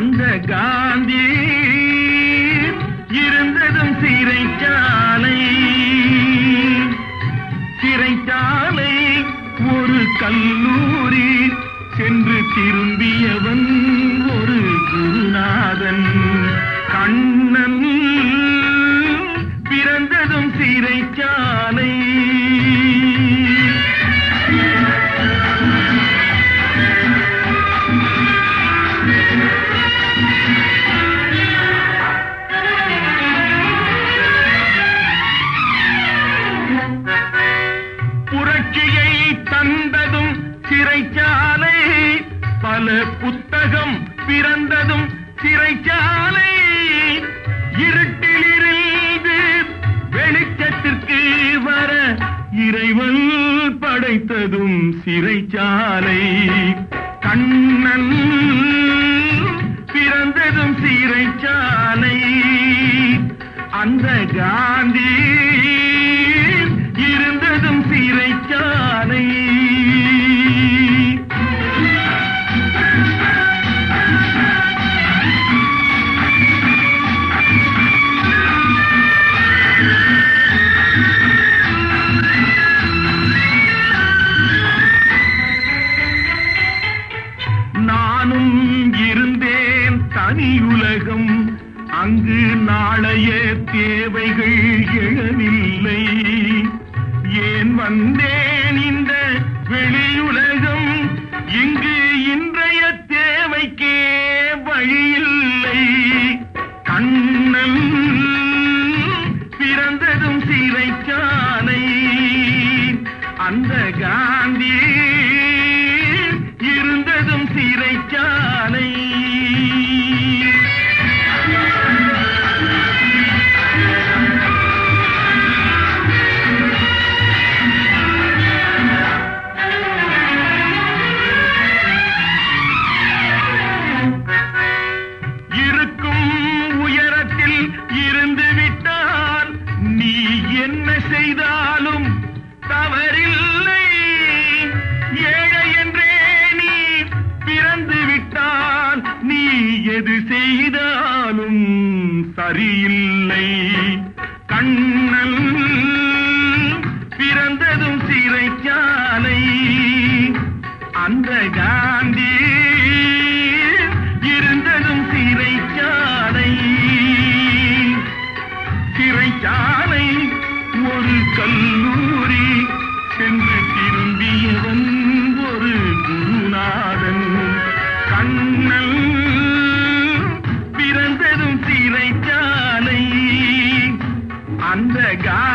அந்த காந்தி இருந்ததும் சிறைச்சாலை. சிறைச்சாலை ஒரு கல்லூரி சென்று திரும்பியவன் ஒரு குருநாதன். கண்ணன் பிறந்ததும் சிறைச்சாலை. பல புத்தகம் பிறந்ததும் சிறைச்சாலை. இருட்டிலிருந்து வெளிச்சத்திற்கு வர இறைவன் படைத்ததும் சிறைச்சாலை. கண்ணன் பிறந்ததும் சிறைச்சாலை. அந்த காந்தி உலகம் அங்கு நாளைய தேவைகள் எழவில்லை. ஏன் வந்தேன் இந்த வெளியுலகம்? இங்கு இன்றைய தேவைக்கே வழியில்லை. கண்ணன் பிறந்ததும் சிறைச்சாலை. அந்த காந்தி இருந்ததும் சிறைச்சாலை. எது செய்தாலும் சரியில்லை. கண்ணல் பிறந்ததும் சிறைச்சாலை. அந்த காந்தி இருந்ததும் சிறைச்சாலை. my God.